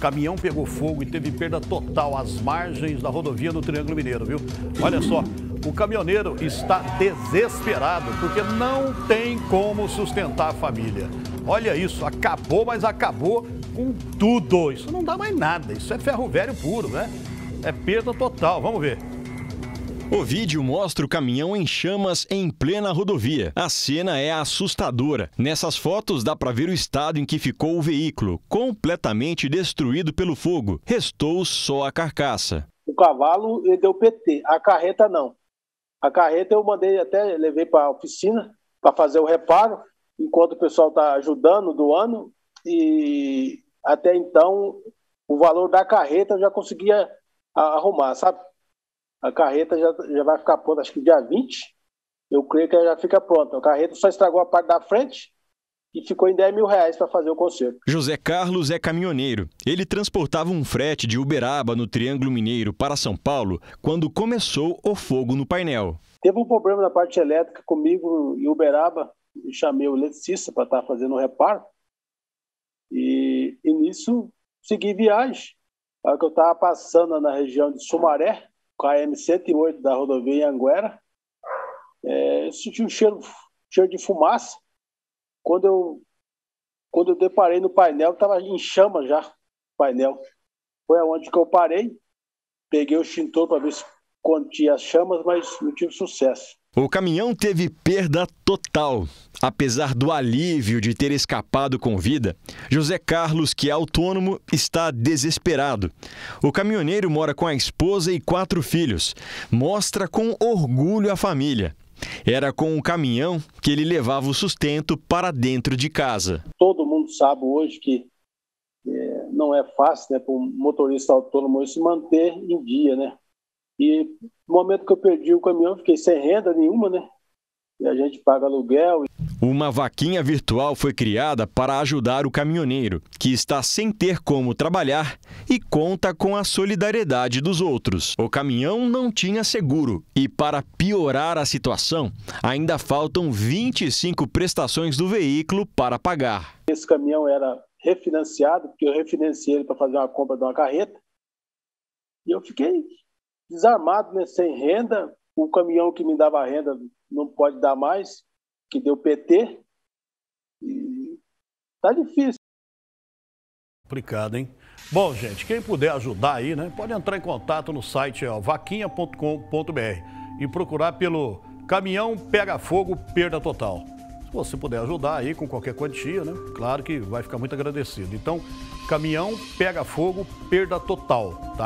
Caminhão pegou fogo e teve perda total às margens da rodovia do Triângulo Mineiro, viu? Olha só, o caminhoneiro está desesperado porque não tem como sustentar a família. Olha isso, acabou, mas acabou com tudo. Isso não dá mais nada, isso é ferro velho puro, né? É perda total, vamos ver. O vídeo mostra o caminhão em chamas em plena rodovia. A cena é assustadora. Nessas fotos dá para ver o estado em que ficou o veículo, completamente destruído pelo fogo. Restou só a carcaça. O cavalo deu PT, a carreta não. A carreta eu mandei até, levei para a oficina para fazer o reparo, enquanto o pessoal está ajudando, doando, e até então o valor da carreta eu já conseguia arrumar, sabe? A carreta já, já vai ficar pronta, acho que dia 20. Eu creio que ela já fica pronta. A carreta só estragou a parte da frente e ficou em 10 mil reais para fazer o conserto. José Carlos é caminhoneiro. Ele transportava um frete de Uberaba, no Triângulo Mineiro, para São Paulo, quando começou o fogo no painel. Teve um problema na parte elétrica comigo em Uberaba. Eu chamei o eletricista para estar tá fazendo o reparo. E, e nisso segui viagem. A hora que eu estava passando na região de Sumaré, KM-108 da rodovia Anguera, é, senti um cheiro, cheiro de fumaça. Quando eu, quando eu deparei no painel, estava em chama já o painel. Foi aonde que eu parei, peguei o extintor para ver se continha as chamas, mas não tive sucesso. O caminhão teve perda total. Apesar do alívio de ter escapado com vida, José Carlos, que é autônomo, está desesperado. O caminhoneiro mora com a esposa e quatro filhos. Mostra com orgulho a família. Era com o caminhão que ele levava o sustento para dentro de casa. Todo mundo sabe hoje que é, não é fácil né, para um motorista autônomo se manter em dia, né? E no momento que eu perdi o caminhão, fiquei sem renda nenhuma, né? E a gente paga aluguel. Uma vaquinha virtual foi criada para ajudar o caminhoneiro, que está sem ter como trabalhar e conta com a solidariedade dos outros. O caminhão não tinha seguro e, para piorar a situação, ainda faltam 25 prestações do veículo para pagar. Esse caminhão era refinanciado, porque eu refinanciei ele para fazer uma compra de uma carreta. E eu fiquei desarmado, né, sem renda. O caminhão que me dava renda não pode dar mais, que deu PT. E tá difícil. Complicado, hein? Bom, gente, quem puder ajudar aí, né, pode entrar em contato no site vaquinha.com.br e procurar pelo Caminhão Pega Fogo Perda Total. Se você puder ajudar aí com qualquer quantia, né, claro que vai ficar muito agradecido. Então, Caminhão Pega Fogo Perda Total, tá?